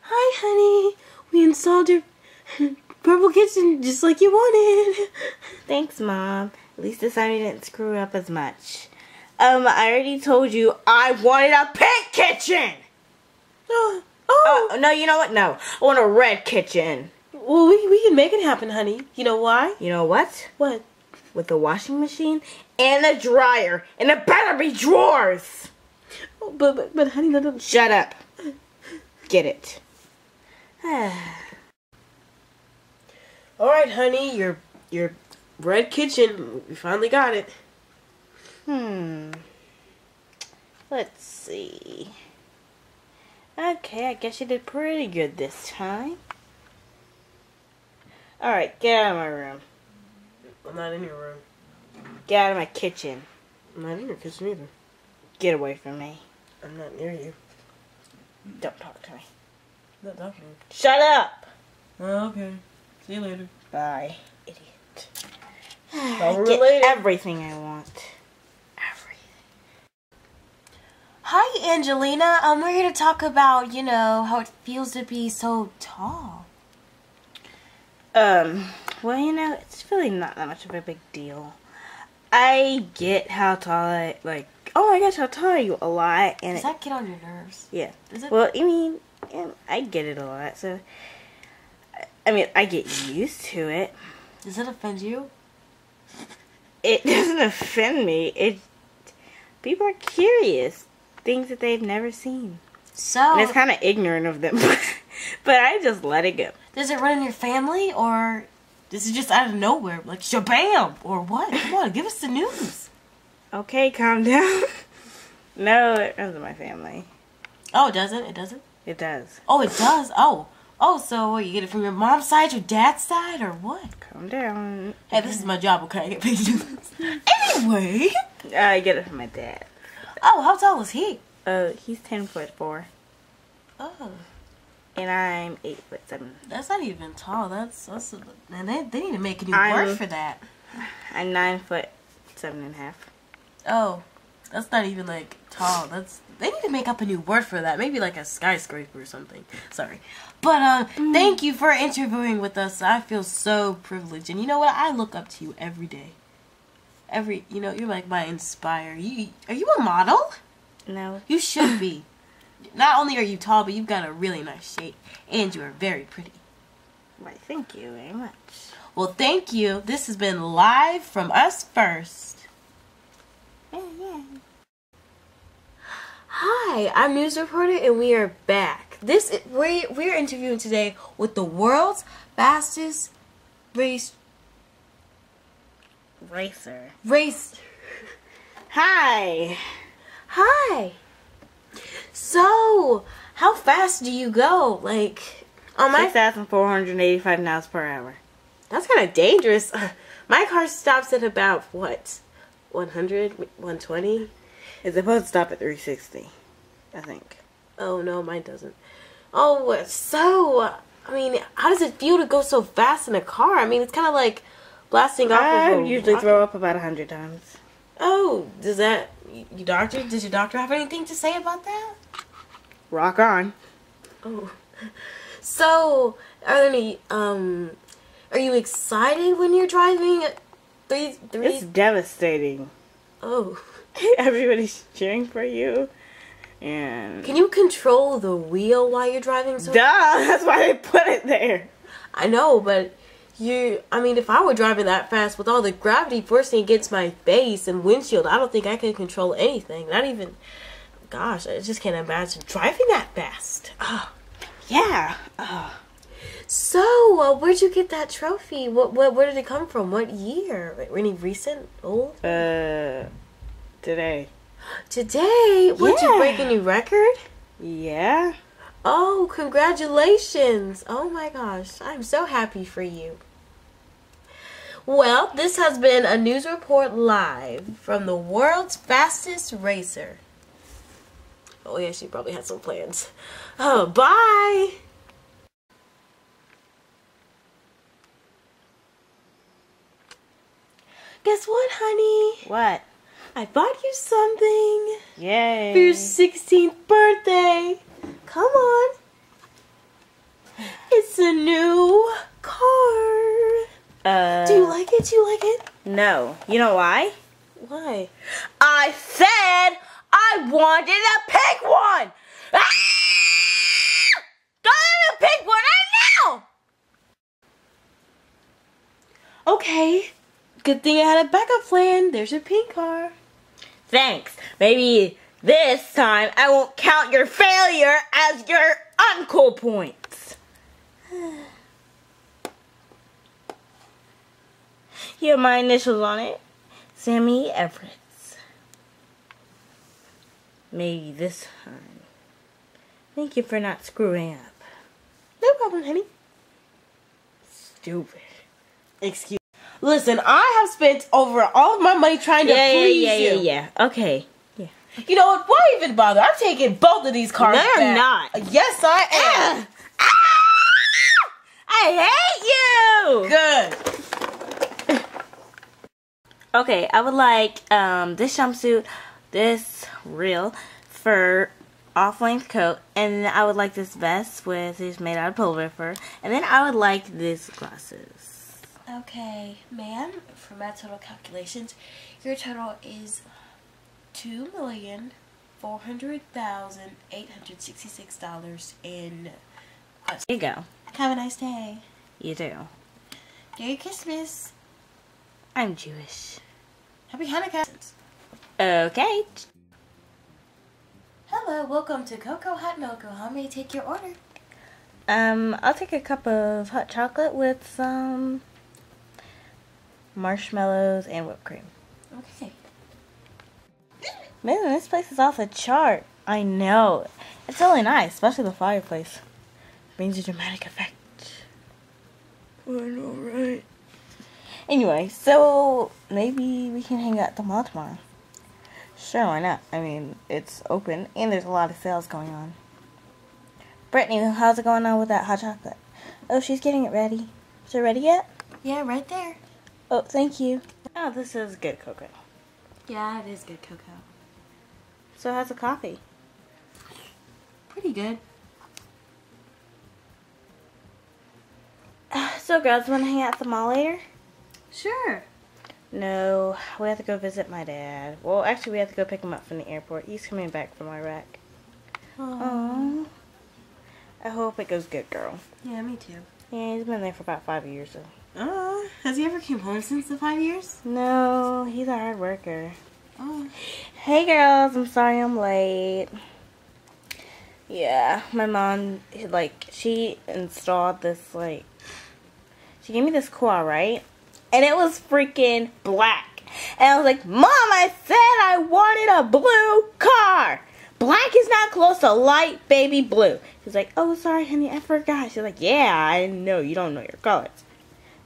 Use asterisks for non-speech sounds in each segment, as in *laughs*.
Hi, honey. We installed your *laughs* purple kitchen just like you wanted. Thanks, Mom. At least this time you didn't screw up as much. Um, I already told you I wanted a pink kitchen! *gasps* Oh, oh. Oh, no, you know what? No. I want a red kitchen. well, we, we can make it happen, honey. You know why? You know what? What? With a washing machine and a dryer. And it better be drawers! Oh, but, but, but, honey, no, no. Shut up. Get it. *sighs* All right, honey, your your red kitchen. We finally got it. Hmm. Let's see. Okay, I guess you did pretty good this time. Alright, get out of my room. I'm not in your room. Get out of my kitchen. I'm not in your kitchen either. Get away from me. I'm not near you. Don't talk to me. I'm not talking. Shut up! Oh, okay. See you later. Bye, idiot. *sighs* I get everything I want. Hi, Angelina. Um, we're here to talk about, you know, how it feels to be so tall. Um, well, you know, it's really not that much of a big deal. I get how tall I, like, oh my gosh, how tall are you? A lot. And Does it, that get on your nerves? yeah. Well, I mean, I get it a lot, so. I- I mean, I get used to it. Does it offend you? It *laughs* doesn't offend me. It. People are curious. Things that they've never seen. So, And it's kind of ignorant of them. *laughs* but I just let it go. Does it run in your family, or this is it just out of nowhere, like shabam, or what? Come on, give us the news. Okay, calm down. *laughs* no, it runs in my family. Oh, it doesn't. It doesn't. It does. Oh, it does. Oh, oh. So, what, you get it from your mom's side, your dad's side, or what? Calm down. Hey, this is my job. Okay, I get paid to do this. *laughs* Anyway. I get it from my dad. Oh, how tall is he? Uh, he's ten foot four, Oh, and I'm eight foot seven. that's not even tall. That's that's. And they they need to make a new word for that. I'm nine foot seven and a half. Oh, that's not even like tall. That's they need to make up a new word for that. Maybe like a skyscraper or something. Sorry, but uh, thank you for interviewing with us. I feel so privileged, and you know what? I look up to you every day. Every, you know, you're like my inspire. You are you a model? No, You should be. *laughs* Not only are you tall, but you've got a really nice shape, and you are very pretty. why? Thank you very much. Well, thank you. This has been live from us first. Yeah, yeah. Hi, I'm news reporter, and we are back. This is, we we're interviewing today with the world's fastest race Racer. race. *laughs* Hi. Hi. So, how fast do you go? Like, on my thousand four hundred eighty-five miles per hour. That's kind of dangerous. *laughs* My car stops at about, what, 100, 120? It's supposed to stop at three sixty. I think. Oh, no, mine doesn't. Oh, so, I mean, how does it feel to go so fast in a car? I mean, it's kind of like blasting off I of usually rocket. throw up about a hundred times. Oh, does that, you doctor, does your doctor have anything to say about that? Rock on. Oh. So, are there any, um, are you excited when you're driving three, three, It's devastating. oh. *laughs* Everybody's cheering for you. And Can you control the wheel while you're driving so Duh, *laughs* that's why they put it there. I know, but you, I mean, if I were driving that fast with all the gravity forcing against my face and windshield, I don't think I could control anything. Not even, gosh, I just can't imagine driving that fast. Ah. Yeah. Uh, So, uh, where'd you get that trophy? What, what, where did it come from? What year? Any recent? Old? uh today. Today? Would you break a new record? Yeah. Oh, congratulations. Oh my gosh. I'm so happy for you. Well, this has been a news report live from the world's fastest racer. Oh, yeah, she probably had some plans. Oh, bye. Guess what, honey? What? I bought you something Yay. for your 16th birthday. Come on. It's a new car. Uh, Do you like it? Do you like it? no. You know why? Why? I said I wanted a pink one. Ah! Got a pink one right now. Okay. Good thing I had a backup plan. There's your pink car. Thanks. Maybe this time I won't count your failure as your uncool points. *sighs* *sighs* Have my initials on it. Sammy Everett. Maybe this time. Thank you for not screwing up. No problem, honey. Stupid. Excuse. Listen, I have spent over all of my money trying to Yeah, yeah, please yeah, yeah, you. yeah. Okay. You know what? Why even bother? I'm taking both of these cards. No, you're not. Yes, I am. Ah! I hate you! Okay, I would like um, this jumpsuit, this real fur off-length coat, and I would like this vest with it's made out of polar fur, and then I would like these glasses. Okay, ma'am, for my total calculations, your total is two million four hundred thousand eight hundred sixty-six dollars in. You go. Have a nice day. You do. Merry Christmas. I'm Jewish. Happy Hanukkah. Okay. Hello, welcome to Cocoa Hot Moco. How may I take your order? Um, I'll take a cup of hot chocolate with some marshmallows and whipped cream. Okay. Man, this place is off the chart. I know. It's really nice, especially the fireplace. Brings a dramatic effect. I know, right? Anyway, so maybe we can hang out at the mall tomorrow. Sure, why not? I mean, it's open and there's a lot of sales going on. Brittany, how's it going on with that hot chocolate? Oh, she's getting it ready. Is it ready yet? Yeah, right there. Oh, thank you. Oh, this is good cocoa. Yeah, it is good cocoa. So how's the coffee? Pretty good. *sighs* So, girls, want to hang out at the mall later? Sure. No, we have to go visit my dad. Well, actually, we have to go pick him up from the airport. He's coming back from Iraq. Oh. Oh, I hope it goes good, girl. Yeah, me too. Yeah, he's been there for about five years. So. Oh, has he ever came home since the five years? No, he's a hard worker. Oh. Hey, girls, I'm sorry I'm late. Yeah, my mom, like, she installed this, like, she gave me this car, right? And it was freaking black. And I was like, Mom, I said I wanted a blue car. Black is not close to light baby blue. She's like, Oh, sorry, honey, I forgot. She's like, Yeah, I know you don't know your colors.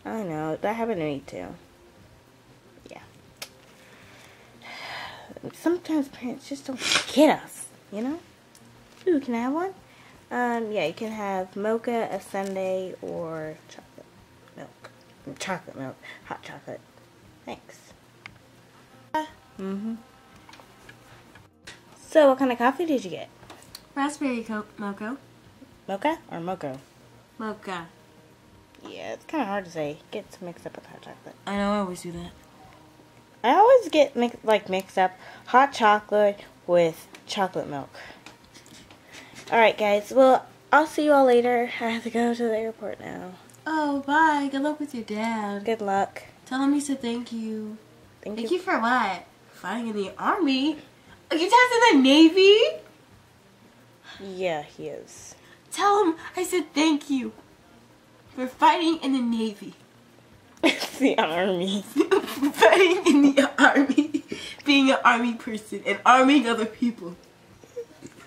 I know, that happened to me too. Yeah. *sighs* Sometimes parents just don't get us, you know? Ooh, can I have one? Um, yeah, you can have mocha, a sundae, or chocolate milk. Chocolate milk. Hot chocolate. Thanks. Mm-hmm. So, what kind of coffee did you get? Raspberry Coke Moco. Mocha or mocha? Mocha. Yeah, it's kind of hard to say. It Gets mixed up with hot chocolate. I know I always do that. I always get mix, like mixed up hot chocolate with chocolate milk. All right, guys. Well, I'll see you all later. I have to go to the airport now. Oh, bye. Good luck with your dad. Good luck. Tell him he said thank you. Thank, Thank you. you for what? Fighting in the army? Are you dad's in the navy? Yeah, he is. Tell him I said thank you for fighting in the navy. it's *laughs* the army. *laughs* fighting in the army. Being an army person and arming other people.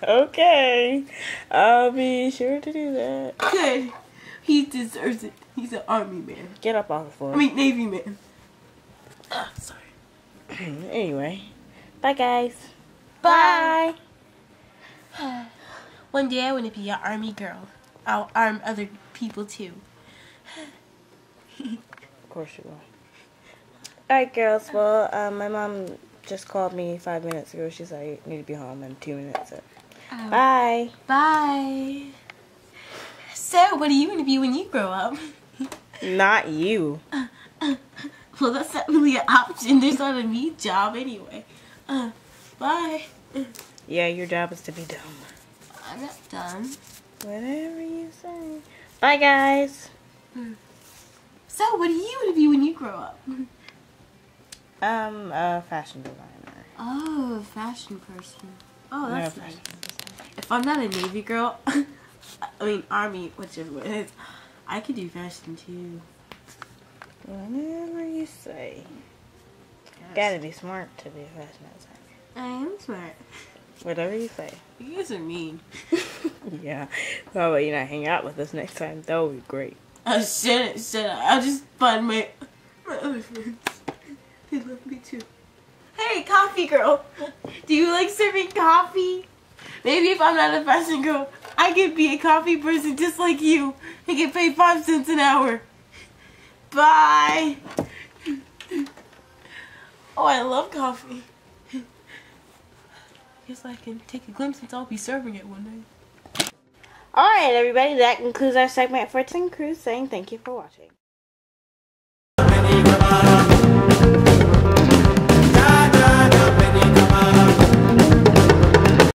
Okay, I'll be sure to do that. Good. He deserves it. He's an army man. Get up off the floor. I mean, navy man. Ah, sorry. *clears throat* anyway, bye, guys. Bye. *sighs* One day I want to be an army girl. I'll arm other people too. *laughs* Of course you will. Alright, girls. Well, um, my mom just called me five minutes ago. She's like, I need to be home in two minutes. So. Oh. Bye. Bye. What do you want to be when you grow up? Not you. *laughs* Well, that's not really an option. There's not a me job anyway. Uh, bye. Yeah, your job is to be dumb. I'm not dumb. Whatever you say. Bye, guys. So, what do you want to be when you grow up? Um, a fashion designer. Oh, a fashion person. Oh, that's fashion nice. If I'm not a Navy girl, *laughs* I mean Army, whichever it is, I could do fashion too. Whatever you say. Gotta be smart to be a fashion designer. I am smart. Whatever you say. You guys are mean. *laughs* yeah. How about you not hang out with us next time? That would be great. I shouldn't, should I? I'll just find my, my other friends. They love me too. Hey, coffee girl. Do you like serving coffee? Maybe if I'm not a fashion girl, I could be a coffee person just like you and get paid five cents an hour. Bye. Oh, I love coffee. Guess I can take a glimpse since I'll be serving it one day. Alright, everybody, that concludes our segment for Tin Cruise saying thank you for watching.